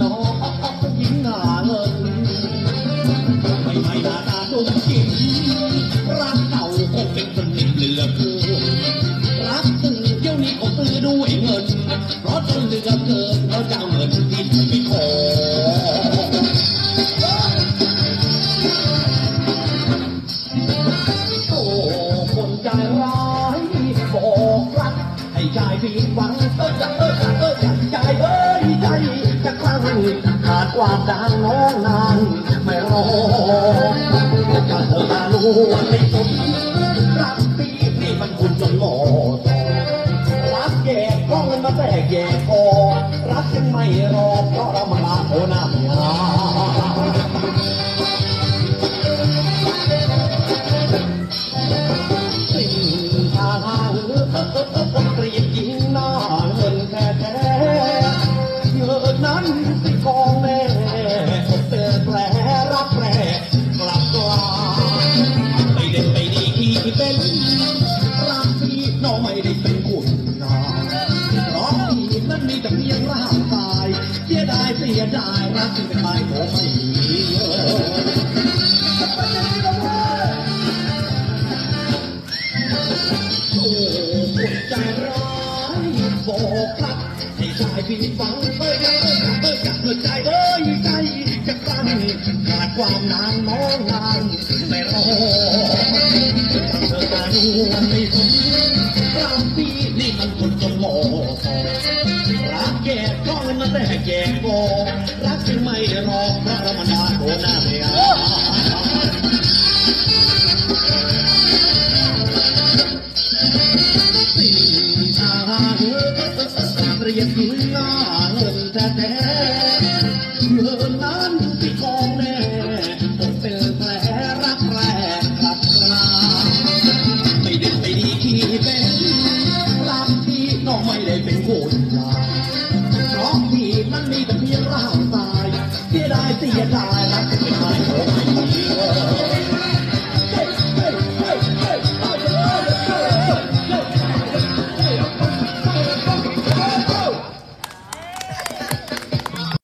น้องหญิงหนาเงิไม่ไหน้าตาดมกินรักเก่าคงเป็นสนหลือเกินรักตื่นเที่ยนี้คงตื่นด้วเงิน เพราะจนเหเกินเราจะเอาเงินที่ไอโอ้คนใจร้ายบอกรักให้ใจผิดหวังก็จะเออ ขาดความดังน้องนางไม่รอจะเธอมาลูวนไม่สมรักปีนี่มันคุณจนหมดรักแย่ก็เงินมาแตกแย่คอรักยังไม่รอ เป็นคุณนาเพราะพี่นั้นมีแต่เพียงร่างกาย เสียดายเสียดายรักที่เป็นไปผมไม่มีโอ้คนใจร้ายบอกรักให้ชายผิดหวังเอ้ยเอ้ยเอ้ยจากหัวใจเอ้ยใจจะกลั้นขาดความนางน้องนางไม่รอ มันคุณจะโมอรักแก่ก้อนมาแต่แก่โกรักจึงไม่รอเพระธรรมดาโดนหน้าเมียสิ่งทางเรียกถึงหน้าเงินแท้ ก็ไม่ได้เป็นโกดเพราะพี่มันมีแต่เพียงร่างตายเสียดายเสียดาย